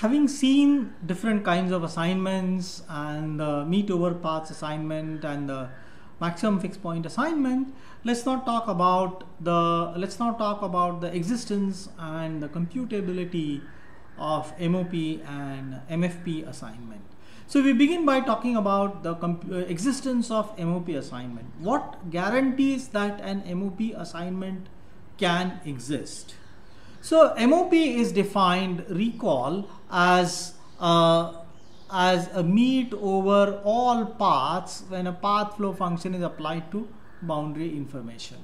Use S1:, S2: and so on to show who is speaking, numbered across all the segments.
S1: having seen different kinds of assignments and the meet over paths assignment and the maximum fixed point assignment, let's not talk about the let's not talk about the existence and the computability of MOP and MFP assignment. So we begin by talking about the existence of MOP assignment. What guarantees that an MOP assignment can exist? So MOP is defined, recall, as uh, as a meet over all paths when a path flow function is applied to boundary information.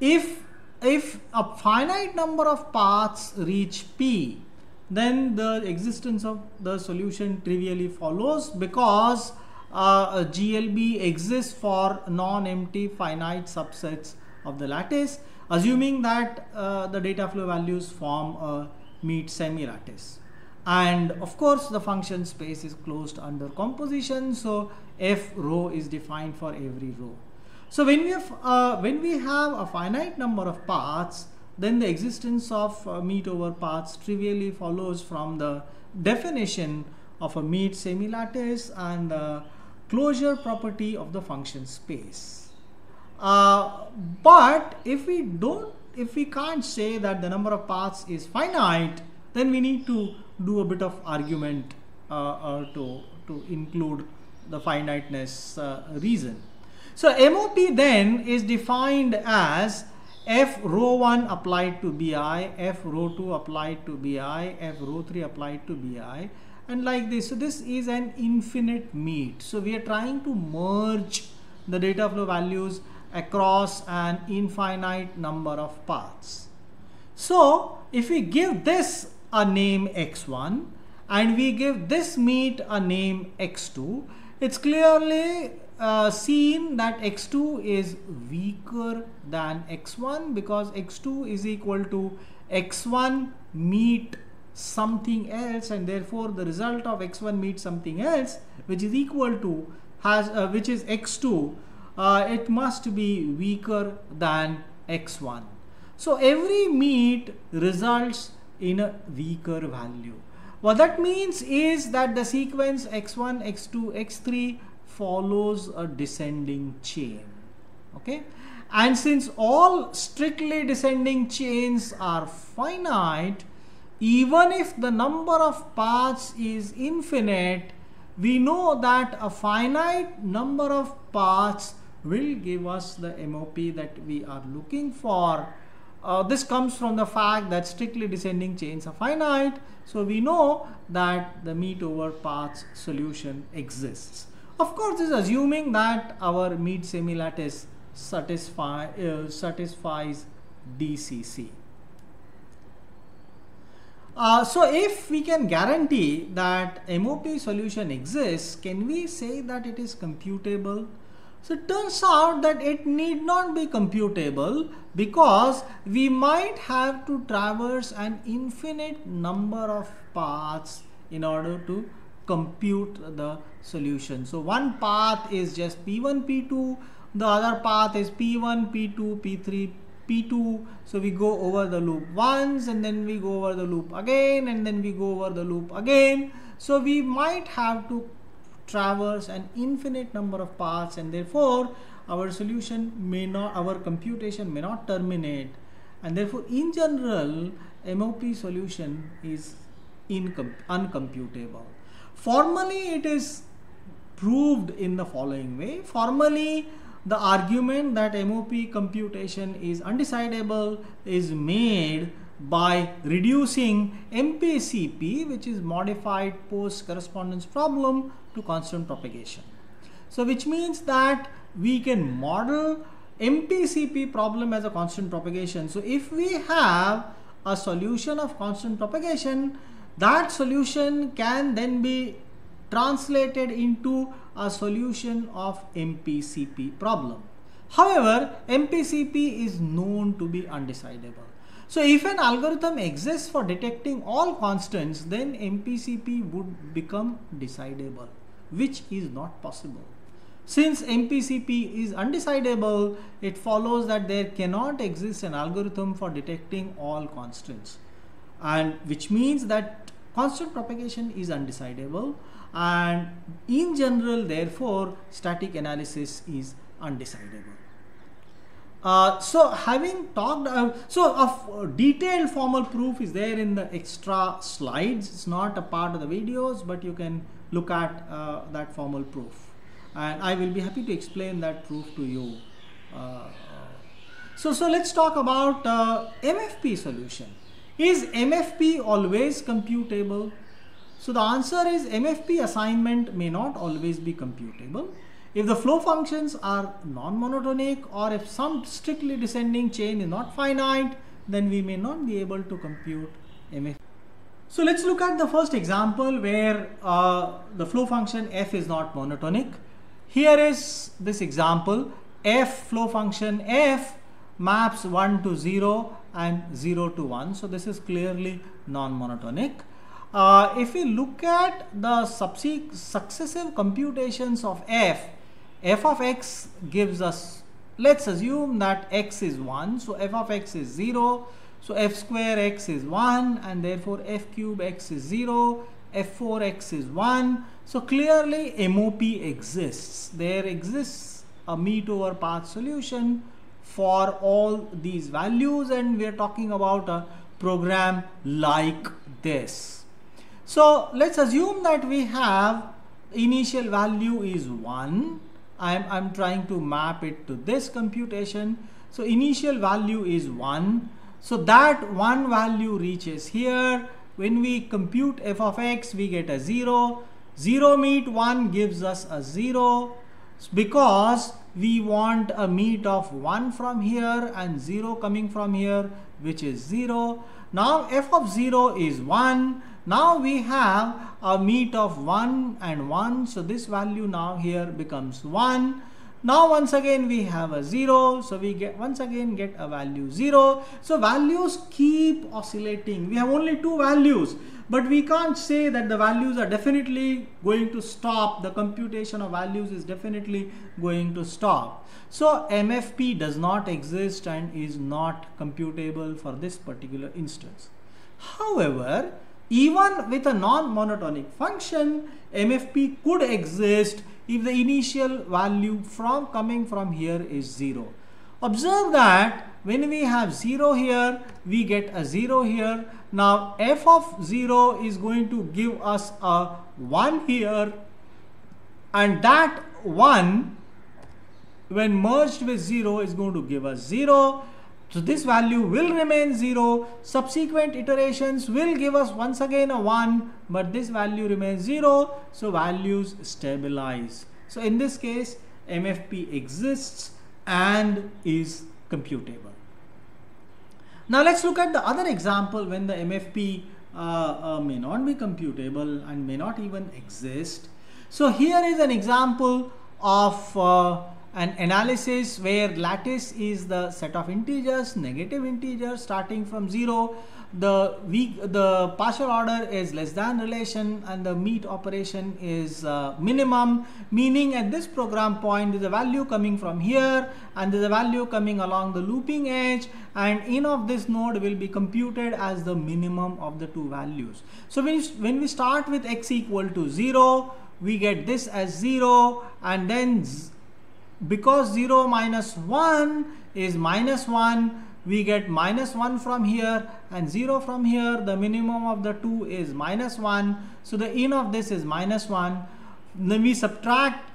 S1: If if a finite number of paths reach P, then the existence of the solution trivially follows because uh, GLB exists for non-empty finite subsets of the lattice assuming that uh, the data flow values form a meet semi-lattice and of course the function space is closed under composition so f rho is defined for every rho so when we have uh, when we have a finite number of paths then the existence of uh, meet over paths trivially follows from the definition of a meet semi-lattice and the closure property of the function space. Uh, but if we don't, if we can't say that the number of paths is finite, then we need to do a bit of argument uh, uh to, to include the finiteness uh, reason. So MOP then is defined as f rho 1 applied to bi, f rho 2 applied to bi, f rho 3 applied to bi and like this. So this is an infinite meet. So we are trying to merge the data flow values across an infinite number of paths. So if we give this a name x1 and we give this meet a name x2, it's clearly uh, seen that x2 is weaker than x1 because x2 is equal to x1 meet something else and therefore the result of x1 meet something else which is equal to has uh, which is x2 uh, it must be weaker than x1 so every meet results in a weaker value. What that means is that the sequence x1 x2 x3 follows a descending chain. Okay? And since all strictly descending chains are finite even if the number of paths is infinite we know that a finite number of paths will give us the MOP that we are looking for. Uh, this comes from the fact that strictly descending chains are finite. So we know that the meet over paths solution exists. Of course, this is assuming that our meet semi-lattice satisfy, uh, satisfies DCC. Uh, so if we can guarantee that MOP solution exists, can we say that it is computable? So it turns out that it need not be computable because we might have to traverse an infinite number of paths in order to compute the solution. So one path is just P1, P2, the other path is P1, P2, P3, P2. So we go over the loop once and then we go over the loop again and then we go over the loop again. So we might have to traverse an infinite number of paths and therefore our solution may not, our computation may not terminate and therefore in general MOP solution is uncomputable. Formally it is proved in the following way. Formally, the argument that MOP computation is undecidable is made by reducing MPCP, which is modified post correspondence problem, to constant propagation. So, which means that we can model MPCP problem as a constant propagation. So, if we have a solution of constant propagation, that solution can then be translated into a solution of MPCP problem. However, MPCP is known to be undecidable. So if an algorithm exists for detecting all constants, then MPCP would become decidable, which is not possible. Since MPCP is undecidable, it follows that there cannot exist an algorithm for detecting all constants and which means that constant propagation is undecidable and in general therefore static analysis is undecidable. Uh, so having talked, uh, so a detailed formal proof is there in the extra slides. It's not a part of the videos, but you can look at uh, that formal proof. And I will be happy to explain that proof to you. Uh, so, so let's talk about uh, MFP solution. Is MFP always computable? So the answer is MFP assignment may not always be computable. If the flow functions are non-monotonic or if some strictly descending chain is not finite, then we may not be able to compute MFP. So let's look at the first example where uh, the flow function f is not monotonic. Here is this example f flow function f maps 1 to 0 and 0 to 1. So this is clearly non-monotonic. Uh, if we look at the successive computations of f, f of x gives us, let's assume that x is 1, so f of x is 0, so f square x is 1 and therefore f cube x is 0, f4 x is 1. So clearly MOP exists. There exists a meet over path solution for all these values and we are talking about a program like this. So let's assume that we have initial value is 1. I'm, I'm trying to map it to this computation. So initial value is 1. So that one value reaches here. When we compute f of x, we get a 0. 0 meet 1 gives us a 0 because we want a meet of 1 from here and 0 coming from here which is 0. Now f of 0 is 1 now we have a meet of 1 and 1. So this value now here becomes 1. Now once again we have a 0. So we get once again get a value 0. So values keep oscillating. We have only two values. But we can't say that the values are definitely going to stop. The computation of values is definitely going to stop. So MFP does not exist and is not computable for this particular instance. However, even with a non-monotonic function, MFP could exist if the initial value from coming from here is 0. Observe that when we have 0 here, we get a 0 here. Now f of 0 is going to give us a 1 here and that 1 when merged with 0 is going to give us 0 so this value will remain 0. Subsequent iterations will give us once again a 1 but this value remains 0. So values stabilize. So in this case MFP exists and is computable. Now let's look at the other example when the MFP uh, uh, may not be computable and may not even exist. So here is an example of uh, an analysis where lattice is the set of integers, negative integers starting from 0. The weak, the partial order is less than relation and the meet operation is uh, minimum meaning at this program point there's a value coming from here and there's a value coming along the looping edge and in of this node will be computed as the minimum of the two values. So when, when we start with x equal to 0 we get this as 0 and then because 0 minus 1 is minus 1 we get minus 1 from here and 0 from here the minimum of the two is minus 1 so the in of this is minus 1 then we subtract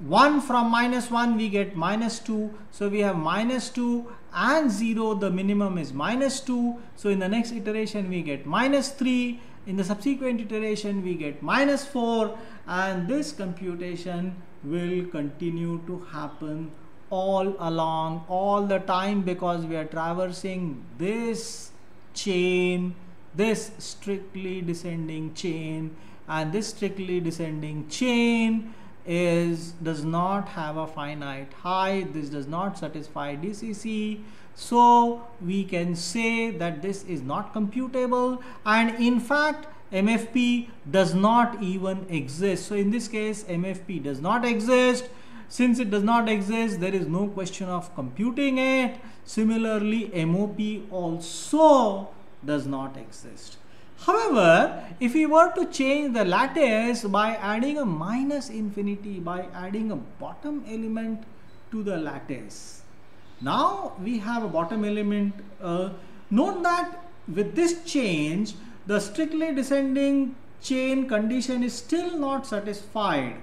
S1: 1 from minus 1 we get minus 2 so we have minus 2 and 0 the minimum is minus 2 so in the next iteration we get minus 3 in the subsequent iteration we get minus 4 and this computation will continue to happen all along all the time because we are traversing this chain this strictly descending chain and this strictly descending chain is does not have a finite height this does not satisfy DCC so we can say that this is not computable and in fact MFP does not even exist. So in this case, MFP does not exist. Since it does not exist, there is no question of computing it. Similarly, MOP also does not exist. However, if we were to change the lattice by adding a minus infinity, by adding a bottom element to the lattice, now we have a bottom element. Uh, note that with this change, the strictly descending chain condition is still not satisfied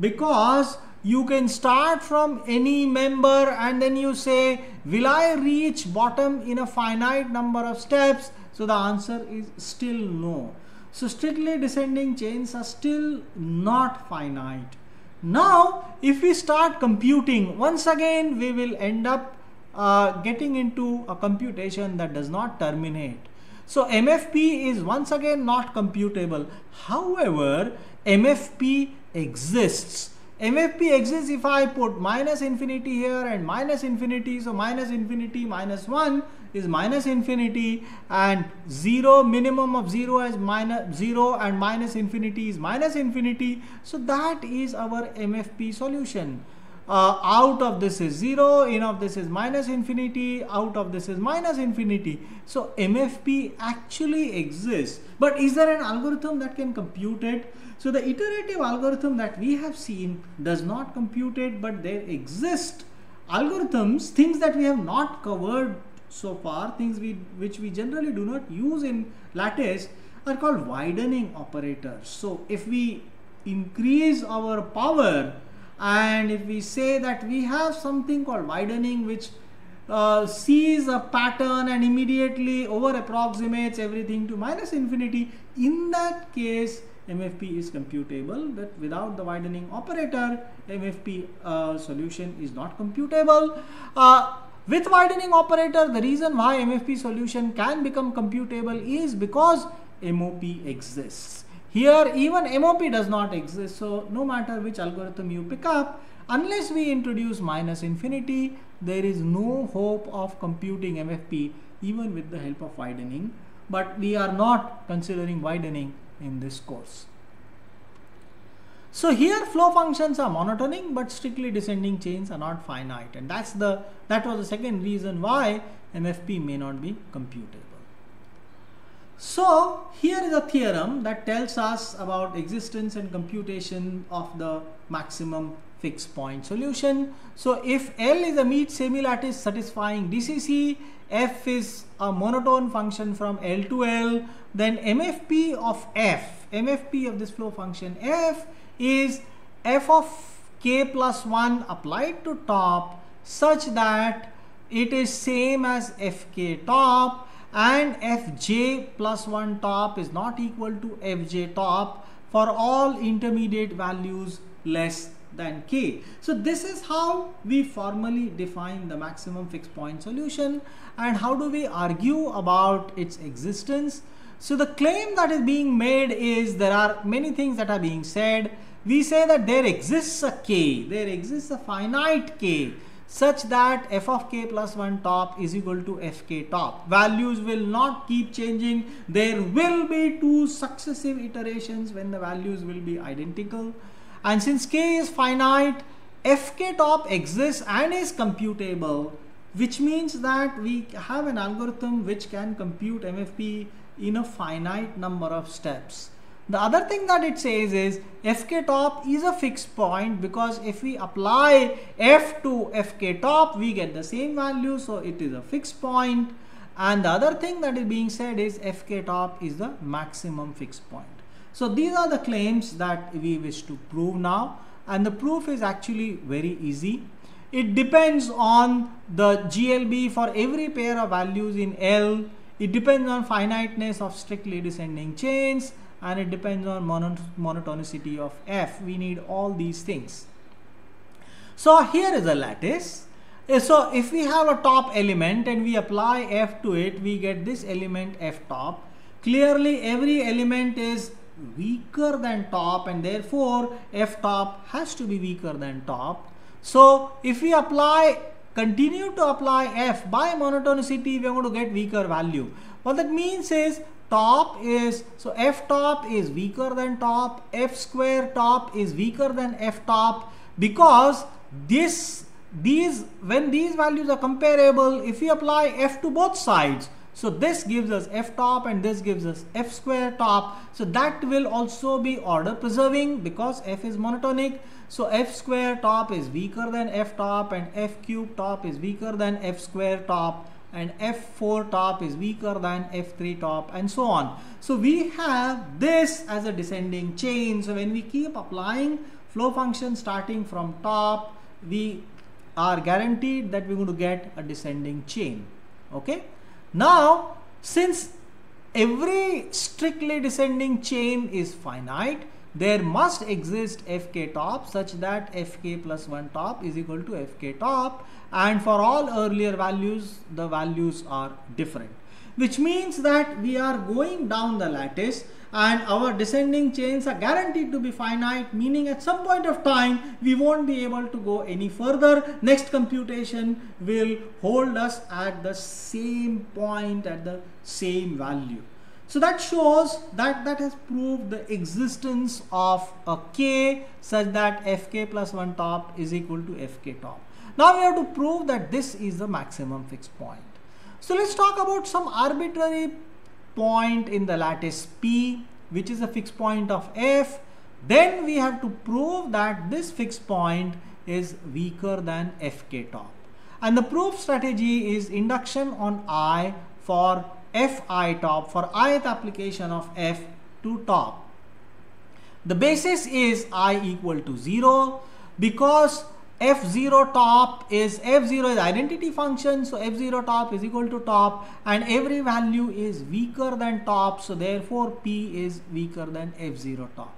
S1: because you can start from any member and then you say will I reach bottom in a finite number of steps? So the answer is still no. So strictly descending chains are still not finite. Now if we start computing once again we will end up uh, getting into a computation that does not terminate so MFP is once again not computable however MFP exists MFP exists if I put minus infinity here and minus infinity. So minus infinity minus 1 is minus infinity and 0 minimum of 0 is minus 0 and minus infinity is minus infinity. So that is our MFP solution. Uh, out of this is 0, in of this is minus infinity, out of this is minus infinity. So MFP actually exists. But is there an algorithm that can compute it? So the iterative algorithm that we have seen does not compute it, but there exist algorithms, things that we have not covered so far, things we, which we generally do not use in lattice are called widening operators. So if we increase our power and if we say that we have something called widening which uh, sees a pattern and immediately over approximates everything to minus infinity, in that case MFP is computable but without the widening operator MFP uh, solution is not computable. Uh, with widening operator the reason why MFP solution can become computable is because MOP exists. Here even MOP does not exist so no matter which algorithm you pick up unless we introduce minus infinity there is no hope of computing MFP even with the help of widening but we are not considering widening in this course. So here flow functions are monotonic but strictly descending chains are not finite and that's the that was the second reason why MFP may not be computable. So here is a theorem that tells us about existence and computation of the maximum fixed point solution. So if L is a meet semilattice satisfying DCC, F is a monotone function from L to L, then MFP of F, MFP of this flow function F is f of k plus 1 applied to top such that it is same as fk top and fj plus 1 top is not equal to fj top for all intermediate values less than k. So this is how we formally define the maximum fixed point solution and how do we argue about its existence so the claim that is being made is there are many things that are being said. We say that there exists a k, there exists a finite k such that f of k plus 1 top is equal to fk top. Values will not keep changing. There will be two successive iterations when the values will be identical. And since k is finite, fk top exists and is computable, which means that we have an algorithm which can compute MFP in a finite number of steps. The other thing that it says is fk top is a fixed point because if we apply f to fk top we get the same value so it is a fixed point and the other thing that is being said is fk top is the maximum fixed point. So these are the claims that we wish to prove now and the proof is actually very easy. It depends on the GLB for every pair of values in L it depends on finiteness of strictly descending chains and it depends on monotonicity of f. We need all these things. So here is a lattice. Eh, so if we have a top element and we apply f to it, we get this element f top. Clearly every element is weaker than top and therefore f top has to be weaker than top. So if we apply continue to apply f by monotonicity we are going to get weaker value what that means is top is so f top is weaker than top f square top is weaker than f top because this these when these values are comparable if we apply f to both sides So this gives us f top and this gives us f square top. So that will also be order preserving because f is monotonic. So f square top is weaker than f top and f cube top is weaker than f square top and f4 top is weaker than f3 top and so on. So we have this as a descending chain. So when we keep applying flow function starting from top, we are guaranteed that we're going to get a descending chain. Okay. Now, since every strictly descending chain is finite, there must exist fk top such that fk plus 1 top is equal to fk top. And for all earlier values the values are different. Which means that we are going down the lattice and our descending chains are guaranteed to be finite meaning at some point of time we won't be able to go any further. Next computation will hold us at the same point at the same value so that shows that that has proved the existence of a k such that fk plus 1 top is equal to fk top now we have to prove that this is the maximum fixed point. So let's talk about some arbitrary point in the lattice P which is a fixed point of F. Then we have to prove that this fixed point is weaker than Fk top. And the proof strategy is induction on I for Fi top for ith application of F to top. The basis is I equal to 0 because f0 top is f0 is identity function so f0 top is equal to top and every value is weaker than top so therefore p is weaker than f0 top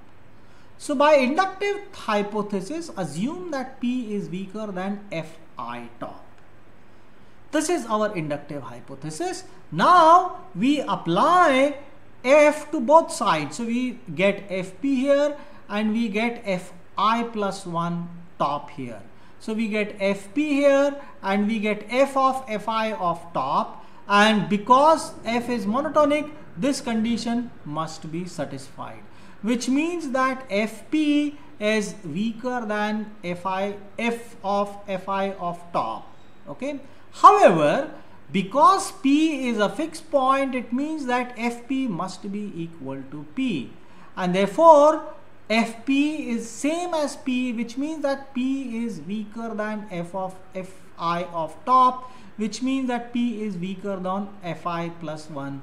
S1: so by inductive hypothesis assume that p is weaker than fi top this is our inductive hypothesis. Now we apply f to both sides. So we get fp here and we get fi plus 1 top here. So we get Fp here and we get f of Fi of top. And because f is monotonic this condition must be satisfied. Which means that Fp is weaker than Fi f of Fi of top. Okay however because P is a fixed point it means that Fp must be equal to P and therefore Fp is same as P which means that P is weaker than f of Fi of top which means that P is weaker than Fi plus 1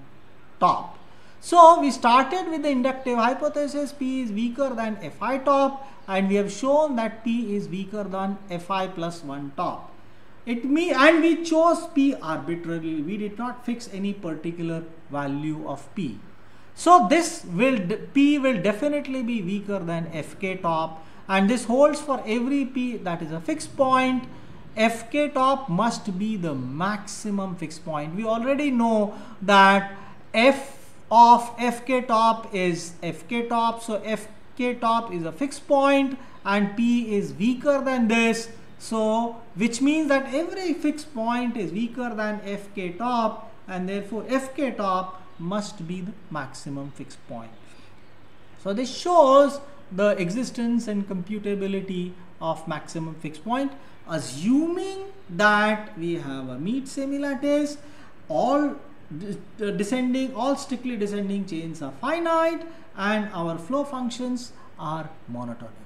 S1: top. So we started with the inductive hypothesis P is weaker than Fi top and we have shown that P is weaker than Fi plus 1 top. It me and we chose P arbitrarily. We did not fix any particular value of P. So this will P will definitely be weaker than Fk top and this holds for every P that is a fixed point. Fk top must be the maximum fixed point. We already know that F of Fk top is Fk top. So Fk top is a fixed point and P is weaker than this. So which means that every fixed point is weaker than Fk top and therefore Fk top must be the maximum fixed point. So this shows the existence and computability of maximum fixed point assuming that we have a meet semilattice all descending all strictly descending chains are finite and our flow functions are monotonic